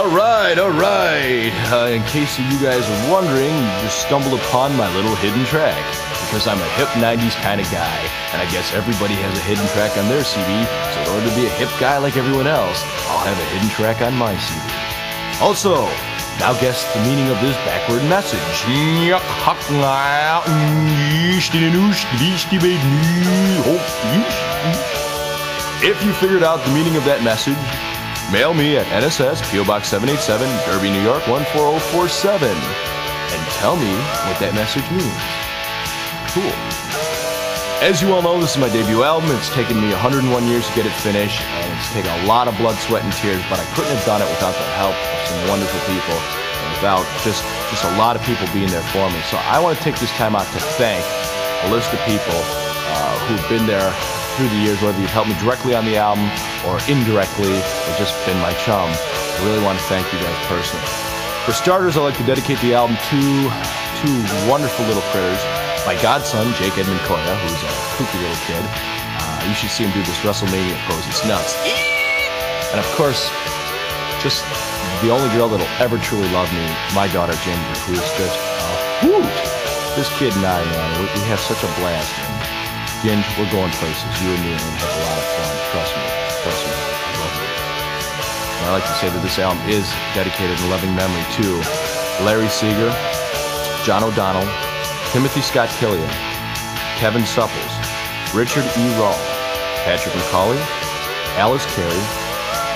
All right, all right. Uh, in case you guys are wondering, you just stumbled upon my little hidden track. Because I'm a hip 90s kind of guy, and I guess everybody has a hidden track on their CD, so in order to be a hip guy like everyone else, I'll have a hidden track on my CD. Also, now guess the meaning of this backward message. If you figured out the meaning of that message, mail me at NSS PO Box 787, Derby, New York 14047, and tell me what that message means. Cool. As you all know, this is my debut album. It's taken me 101 years to get it finished, and it's taken a lot of blood, sweat, and tears, but I couldn't have done it without the help of some wonderful people and without just, just a lot of people being there for me. So I want to take this time out to thank a list of people uh, who've been there through the years, whether you've helped me directly on the album or indirectly or just been my chum. I really want to thank you guys personally. For starters, I'd like to dedicate the album to two wonderful little critters. My godson, Jake Edmund Koya, who's a kooky little kid. Uh, you should see him do this WrestleMania pose. It's nuts. And of course, just the only girl that'll ever truly love me, my daughter Ginger, who is just a hoot. This kid and I, man, we, have such a blast. And Ginge, we're going places. You and me are going to have a lot of fun. Trust me. Trust me. And I like to say that this album is dedicated in loving memory to Larry Seeger, John O'Donnell, Timothy Scott Killian, Kevin Supples, Richard E. Rawl, Patrick McCauley, Alice Carey,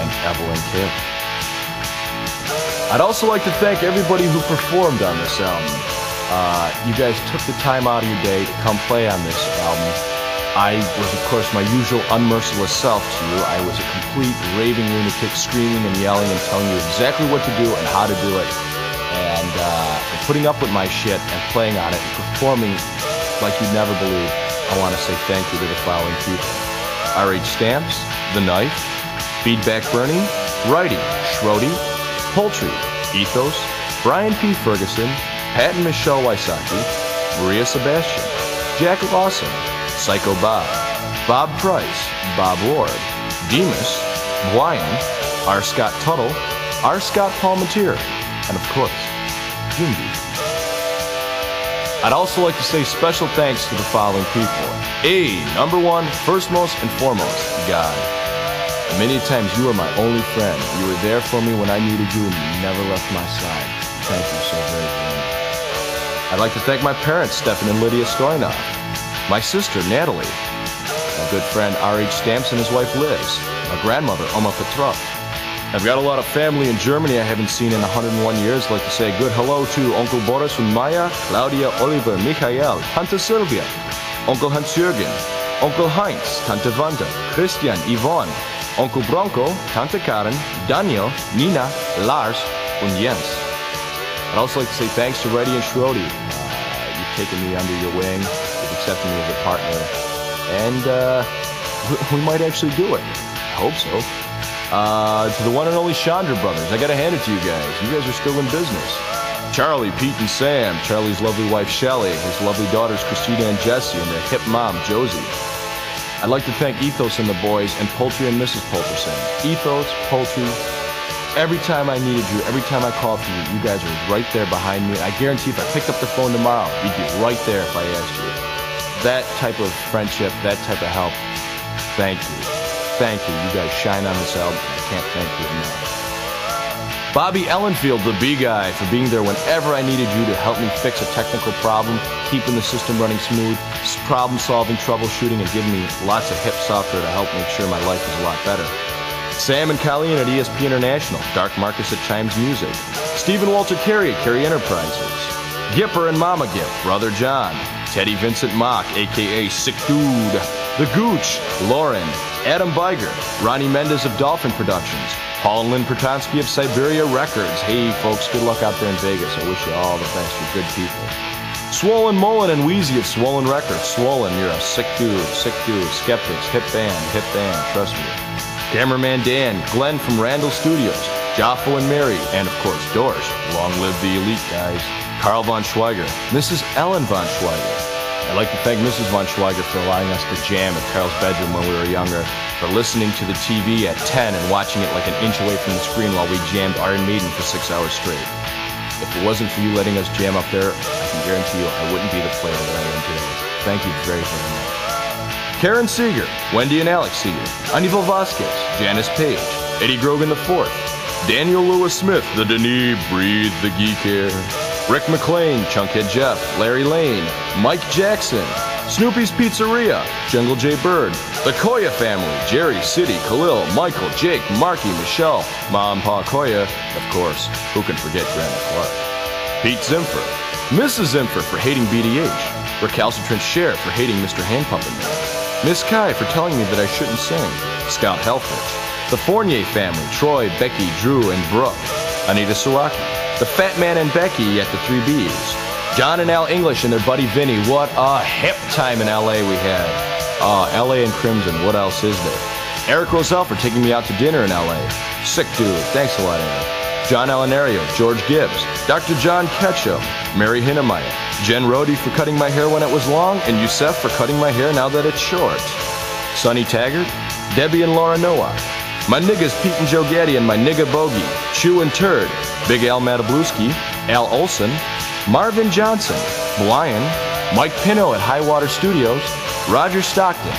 and Evelyn Taylor. I'd also like to thank everybody who performed on this album. Uh, you guys took the time out of your day to come play on this album. I was, of course, my usual unmerciless self to you. I was a complete raving lunatic, screaming and yelling and telling you exactly what to do and how to do it. And uh, putting up with my shit and playing on it and performing like you'd never believe. I want to say thank you to the following people. R.H. Stamps, The Knife, Feedback Bernie, Writing, Schroedy, Poultry, Ethos, Brian P. Ferguson, Pat and Michelle Wysocki, Maria Sebastian, Jack Lawson, Psycho Bob, Bob Price, Bob Ward, Demas, Brian, R. Scott Tuttle, R. Scott Palmatier, and of course, Jindy. I'd also like to say special thanks to the following people. A, number one, first most and foremost, God. Many times you were my only friend. You were there for me when I needed you and you never left my side. Thank you so very much. I'd like to thank my parents, Stefan and Lydia Stoyanoff, my sister, Natalie, my good friend R.H. Stamps and his wife, Liz, my grandmother, Oma Petrov. I've got a lot of family in Germany I haven't seen in 101 years. I'd like to say a good hello to Uncle Boris and Maya, Claudia, Oliver, Michael, Tante Sylvia, Uncle Hans-Jürgen, Uncle Heinz, Tante Wanda, Christian, Yvonne, Uncle Bronco, Tante Karen, Daniel, Nina, Lars, and Jens. I'd also like to say thanks to Reddy and Schroedy. Uh, you've taken me under your wing, you've accepted me as a partner, and uh, we, might actually do it. I hope so. Uh, to the one and only Chandra brothers, I gotta hand it to you guys. You guys are still in business. Charlie, Pete, and Sam, Charlie's lovely wife Shelly, his lovely daughters Christina and Jessie, and their hip mom Josie. I'd like to thank Ethos and the boys, and Poultry and Mrs. Polterson. Ethos, Poultry, every time I needed you, every time I called for you, you guys were right there behind me. I guarantee if I picked up the phone tomorrow, you'd be right there if I asked you. That type of friendship, that type of help, thank you. Thank you. You guys shine on this album. I can't thank you enough. Bobby Ellenfield, the B guy, for being there whenever I needed you to help me fix a technical problem, keeping the system running smooth, problem solving, troubleshooting, and giving me lots of hip software to help make sure my life is a lot better. Sam and Colleen at ESP International, Dark Marcus at Chimes Music, Stephen Walter Carey at Carey Enterprises, Gipper and Mama Gip, Brother John, Teddy Vincent Mock, aka Sick Dude, The Gooch, Lauren, Adam Biger, Ronnie Mendez of Dolphin Productions, Paul and Lynn Pertonsky of Siberia Records. Hey, folks, good luck out there in Vegas. I wish you all the best. You're good people. Swollen Mullen and Wheezy of Swollen Records. Swollen, you're a sick dude, sick dude. Skeptics, hip band, hip band, trust me. Cameraman Dan, Glenn from Randall Studios, Joffo and Mary, and of course, Dorsch. Long live the elite, guys. Carl von Schweiger, Mrs. Ellen von Schweiger, I'd like to thank Mrs. Von Schweiger for allowing us to jam at Carl's bedroom when we were younger, for listening to the TV at 10 and watching it like an inch away from the screen while we jammed Iron Maiden for six hours straight. If it wasn't for you letting us jam up there, I can guarantee you I wouldn't be the player that I am today. Thank you very, very much. Karen Seeger, Wendy and Alex Seeger, Anival Vasquez, Janice Page, Eddie Grogan IV, Daniel Lewis Smith, the Denis, Breathe the Geek Air, Rick McLean, Chunkhead Jeff, Larry Lane, Mike Jackson, Snoopy's Pizzeria, Jungle J Bird, the Koya family, Jerry, City, Khalil, Michael, Jake, Marky, Michelle, Mom, Pa Koya, of course, who can forget Grandma Clark, Pete Zimfer, Mrs. Zimfer for hating BDH, Recalcitrant Cher for hating Mr. Handpuppet Man, Miss Kai for telling me that I shouldn't sing, Scout Helfrich, the Fournier family, Troy, Becky, Drew, and Brooke, Anita Sawaki, the Fat Man and Becky at the Three B's. John and Al English and their buddy Vinny. What a hip time in LA we had. Uh, LA and Crimson, what else is there? Eric Rosell for taking me out to dinner in LA. Sick dude. Thanks a lot, Eric. John Alanario, George Gibbs, Dr. John Ketchum, Mary Hinnemeyer, Jen Rody for cutting my hair when it was long, and Yusef for cutting my hair now that it's short. Sonny Taggart, Debbie and Laura Noah, my niggas Pete and Joe Gaddy and my nigga Bogey, Chew and Turd, Big Al Matabluski, Al Olson, Marvin Johnson, Blian, Mike Pino at High Water Studios, Roger Stockton,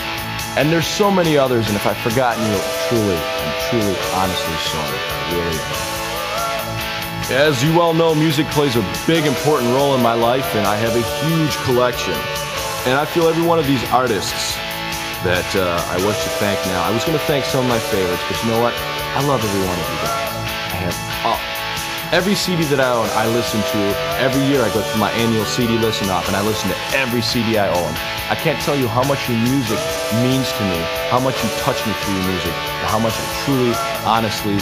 and there's so many others, and if I've forgotten you, truly, I'm truly, honestly sorry. I really am. As you well know, music plays a big, important role in my life, and I have a huge collection. And I feel every one of these artists that uh, I wish to thank now. I was going to thank some of my favorites, but you know what? I love every one of you guys. I have oh, every CD that I own, I listen to. Every year I go through my annual CD listen off, and I listen to every CD I own. I can't tell you how much your music means to me, how much you touch me through your music, and how much I truly, honestly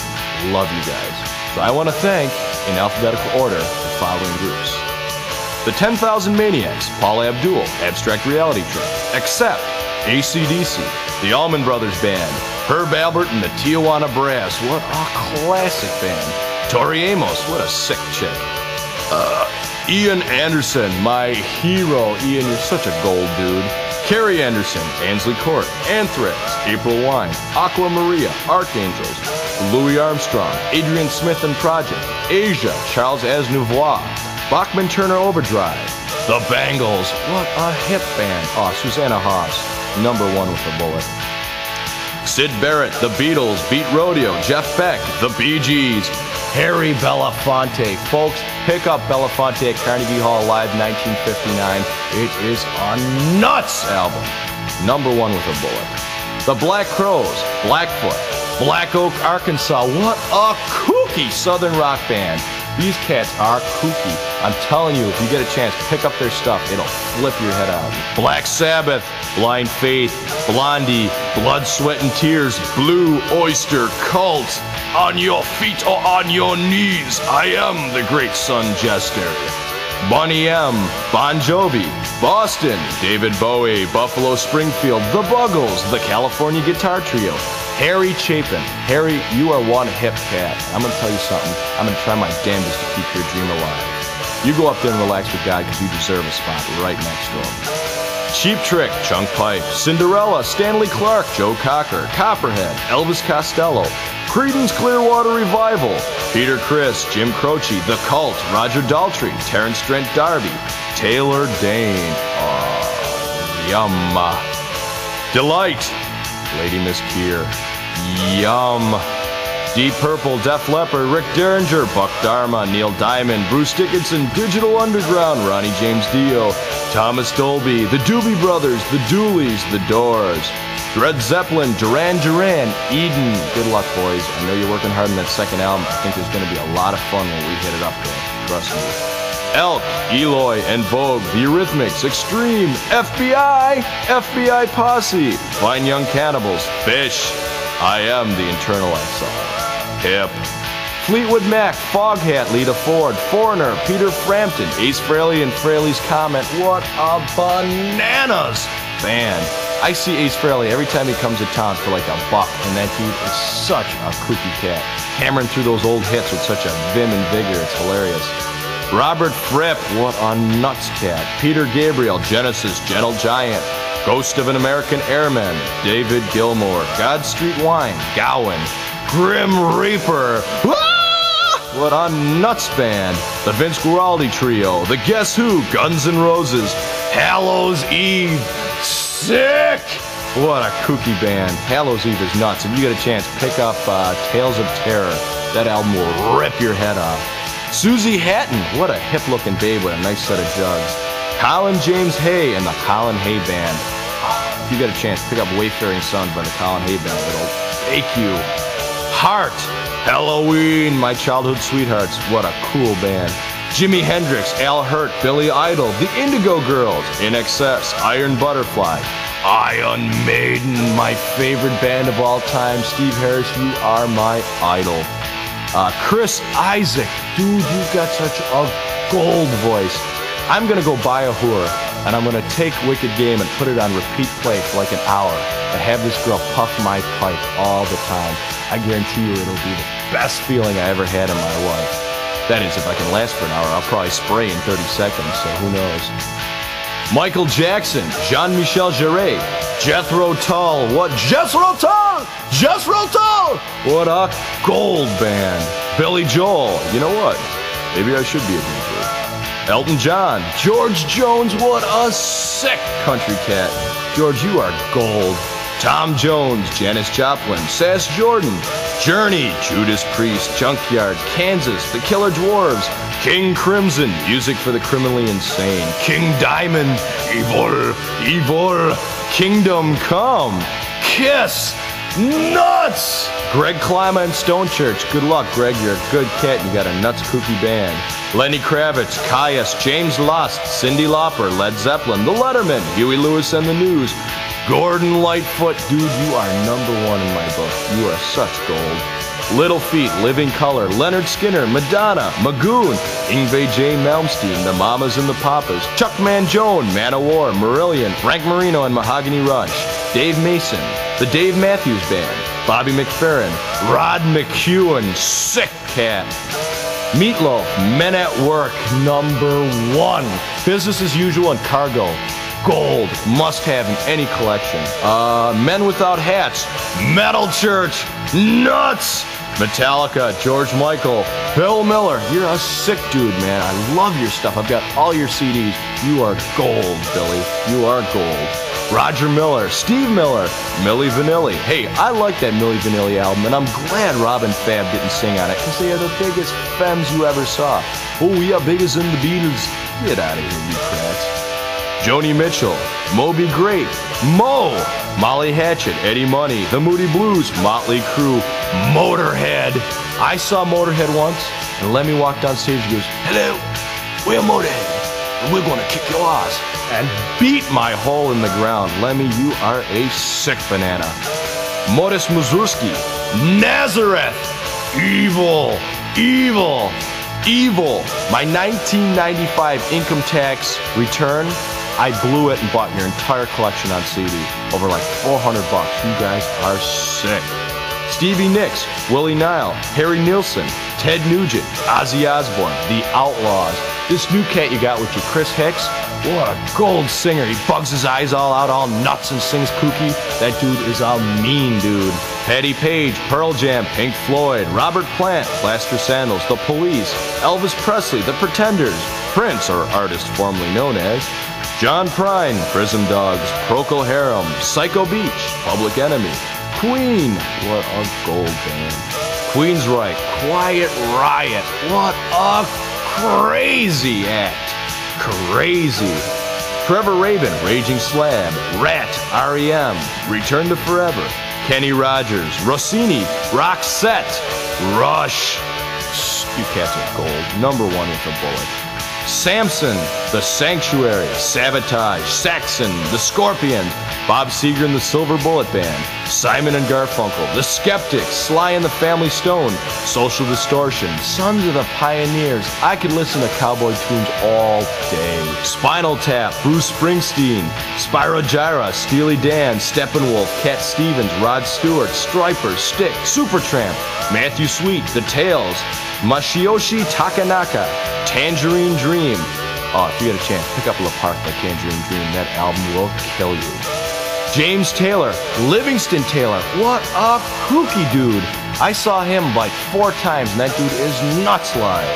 love you guys. So I want to thank, in alphabetical order, the following groups. The 10,000 Maniacs, Paula Abdul, Abstract Reality Trip, Accept, ACDC, the Allman Brothers Band, Herb Alpert and the Tijuana Brass. What a classic band. Tori Amos, what a sick chick. Uh, Ian Anderson, my hero. Ian, you're such a gold dude. Carrie Anderson, Ainsley Court, Anthrax, April Wine, Aqua Maria, Archangels, Louis Armstrong, Adrian Smith and Project, Asia, Charles Aznavour, Bachman Turner Overdrive, The Bangles, what a hip band. Oh, Susanna Hoffs number one with a bullet. Syd Barrett, The Beatles, Beat Rodeo, Jeff Beck, The Bee Gees, Harry Belafonte. Folks, pick up Belafonte at Carnegie Hall Live 1959. It is a nuts album. Number one with a bullet. The Black Crowes, Blackfoot, Black Oak, Arkansas. What a kooky Southern rock band. These cats are kooky. I'm telling you, if you get a chance, pick up their stuff. It'll flip your head out. Black Sabbath, Blind Faith, Blondie, Blood, Sweat, and Tears, Blue Oyster Cult. On your feet or on your knees, I am the great sun jester. Boney M, Bon Jovi, Boston, David Bowie, Buffalo Springfield, The Buggles, the California Guitar Trio, Harry Chapin. Harry, you are one hip cat. I'm going to tell you something. I'm going to try my damnedest to keep your dream alive. You go up there and relax with God because you deserve a spot right next to him. Cheap Trick, Chunk Pipe, Cinderella, Stanley Clarke, Joe Cocker, Copperhead, Elvis Costello, Creedence Clearwater Revival, Peter Criss, Jim Croce, The Cult, Roger Daltrey, Terence Trent D'Arby, Taylor Dayne. Oh, yum. Deee-Lite, Lady Miss Kier. Yum. Deep Purple, Def Leppard, Rick Derringer, Buck Dharma, Neil Diamond, Bruce Dickinson, Digital Underground, Ronnie James Dio, Thomas Dolby, the Doobie Brothers, the Dooleys, the Doors, Dread Zeppelin, Duran Duran, Eden. Good luck, boys. I know you're working hard on that second album. I think there's going to be a lot of fun when we hit it up there. Trust me. Elk, Eloy, En Vogue, The Eurythmics, Extreme, FBI, FBI Posse, Fine Young Cannibals, Fish, I Am the Internal Exile, Hip, Fleetwood Mac, Foghat, Lita Ford, Foreigner, Peter Frampton, Ace Frehley and Frehley's Comet. What a bananas band. I see Ace Frehley every time he comes to town for like a buck, and that dude is such a kooky cat. Hammering through those old hits with such a vim and vigor, it's hilarious. Robert Fripp, what a nuts cat. Peter Gabriel, Genesis, Gentle Giant. Ghost of an American Airman, David Gilmour. God Street Wine, Gowan. Grim Reaper. Ah! What a nuts band. The Vince Guaraldi Trio. The Guess Who, Guns N' Roses. Hallows Eve. Sick! What a kooky band. Hallows Eve is nuts. If you get a chance, pick up uh, Tales of Terror. That album will rip your head off. Susie Hatton, what a hip looking babe with a nice set of jugs. Colin James Hay and the Colin Hay Band. If you get a chance, pick up Wayfaring Sons by the Colin Hay Band. It'll take you. Heart, Helloween, my childhood sweethearts. What a cool band. Jimi Hendrix, Al Hirt, Billy Idol, The Indigo Girls, INXS, Iron Butterfly, Iron Maiden, my favorite band of all time. Steve Harris, you are my idol. Uh, Chris Isaak, dude, you've got such a gold voice. I'm gonna go buy a whore, and I'm gonna take Wicked Game and put it on repeat play for like an hour, and have this girl puff my pipe all the time. I guarantee you it'll be the best feeling I ever had in my life. That is, if I can last for an hour, I'll probably spray in 30 seconds, so who knows. Michael Jackson, Jean Michel Jarre, Jethro Tull. What? Jethro Tull! Jethro Tull! What a gold band. Billy Joel. You know what? Maybe I should be a DJ. Elton John, George Jones. What a sick country cat. George, you are gold. Tom Jones, Janis Joplin, Sass Jordan, Journey, Judas Priest, Junkyard, Kansas, The Killer Dwarves, King Crimson, music for the criminally insane, King Diamond, Evil, Evil, Kingdom Come, Kiss, Nuts! Greg Klima and Stone Church. Good luck, Greg. You're a good kid. you got a nuts kooky band. Lenny Kravitz, Kyuss, James Last, Cyndi Lauper, Led Zeppelin, The Lettermen, Huey Lewis and the News, Gordon Lightfoot, dude, you are number one in my book. You are such gold. Little Feat, Living Colour, Lynyrd Skynyrd, Madonna, Magoon, Yngwie J. Malmsteen, The Mamas and the Papas, Chuck Mangione, Manowar, Marillion, Frank Marino and Mahogany Rush, Dave Mason, The Dave Matthews Band, Bobby McFerrin, Rod McEwen, Sick Cat, Meatloaf, Men at Work, number one. Business as usual and cargo gold, must have in any collection. Uh, Men Without Hats, Metal Church, nuts! Metallica, George Michael, Bill Miller. You're a sick dude, man. I love your stuff. I've got all your CDs. You are gold, Billy. You are gold. Roger Miller, Steve Miller, Milli Vanilli. Hey, I like that Milli Vanilli album, and I'm glad Robin Fab didn't sing on it because they are the biggest femmes you ever saw. Oh, we are bigger than the Beatles. Get out of here, you crats. Joni Mitchell, Moby Grape, Mo, Molly Hatchet, Eddie Money, The Moody Blues, Motley Crue, Motorhead. I saw Motorhead once, and Lemmy walked on stage and goes, Hello, we're Motorhead, and we're gonna kick your ass. And beat my hole in the ground. Lemmy, you are a sick banana. Morris Mussorgsky, Nazareth, evil, evil, evil. My 1995 income tax return I blew it and bought your entire collection on CD. Over like 400 bucks. You guys are sick. Stevie Nicks, Willie Nile, Harry Nilsson, Ted Nugent, Ozzy Osbourne, The Outlaws. This new cat you got with you, Chris Hicks, what a gold singer. He bugs his eyes all out, all nuts, and sings kooky. That dude is a mean dude. Patti Page, Pearl Jam, Pink Floyd, Robert Plant, Plaster Sandals, The Police, Elvis Presley, The Pretenders, Prince, or artist formerly known as, John Prine, Prism Dogs, Procol Harum, Psycho Beach, Public Enemy, Queen, what a gold band. Queensryche, Quiet Riot, what a crazy act. Crazy. Trevor Rabin, Raging Slab, Ratt, REM, Return to Forever, Kenny Rogers, Rossini, Roxette, Rush. You cats are gold. Number one with a bullet. Samson, The Sanctuary, Savatage, Saxon, The Scorpions, Bob Seger and the Silver Bullet Band, Simon and Garfunkel, The Skeptics, Sly and the Family Stone, Social Distortion, Sons of the Pioneers. I could listen to cowboy tunes all day. Spinal Tap, Bruce Springsteen, Spyro Gyra, Steely Dan, Steppenwolf, Cat Stevens, Rod Stewart, Stryper, Stick, Supertramp, Matthew Sweet, The Tales, Masayoshi Takanaka, Tangerine Dream. Oh, if you get a chance, pick up Le Parc by Tangerine Dream. That album will kill you. James Taylor, Livingston Taylor. What a kooky dude. I saw him like four times, and that dude is nuts live.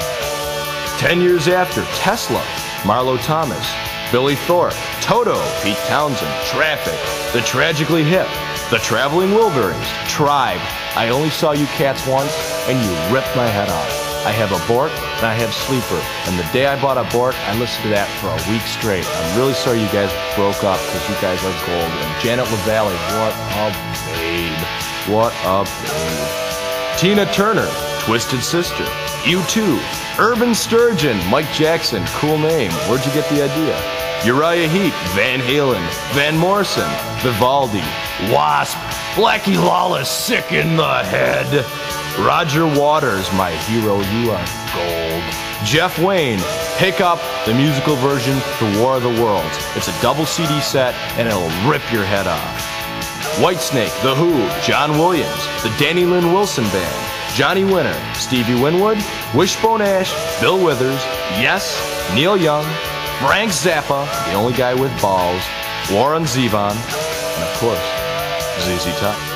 Ten years after, Tesla, Marlo Thomas, Billy Thorpe, Toto, Pete Townshend, Traffic, The Tragically Hip, The Traveling Wilburys, Tribe. I only saw you cats once, and you ripped my head off. I have Abort and I have Sleeper. And the day I bought Abort, I listened to that for a week straight. I'm really sorry you guys broke up because you guys are gold. And Janet LaValle, what a babe. What a babe. Tina Turner, Twisted Sister, U2, Urban Sturgeon, Mike Jackson, cool name. Where'd you get the idea? Uriah Heep, Van Halen, Van Morrison, Vivaldi, Wasp, Blackie Lawless, sick in the head. Roger Waters, my hero, you are gold. Jeff Wayne, pick up the musical version to War of the Worlds. It's a double CD set and it'll rip your head off. Whitesnake, The Who, John Williams, the Danny Lynn Wilson Band, Johnny Winter, Stevie Winwood, Wishbone Ash, Bill Withers, Yes, Neil Young, Frank Zappa, the only guy with balls, Warren Zevon, and of course, ZZ Top.